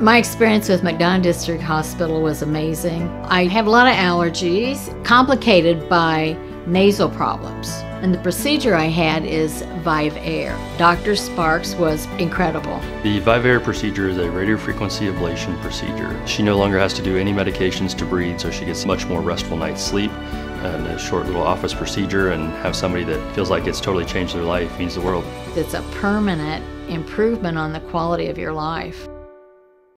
My experience with McDonough District Hospital was amazing. I have a lot of allergies, complicated by nasal problems. And the procedure I had is VivAir. Dr. Sparks was incredible. The VivAir procedure is a radiofrequency ablation procedure. She no longer has to do any medications to breathe, so she gets much more restful night's sleep and a short little office procedure and have somebody that feels like it's totally changed their life means the world. It's a permanent improvement on the quality of your life.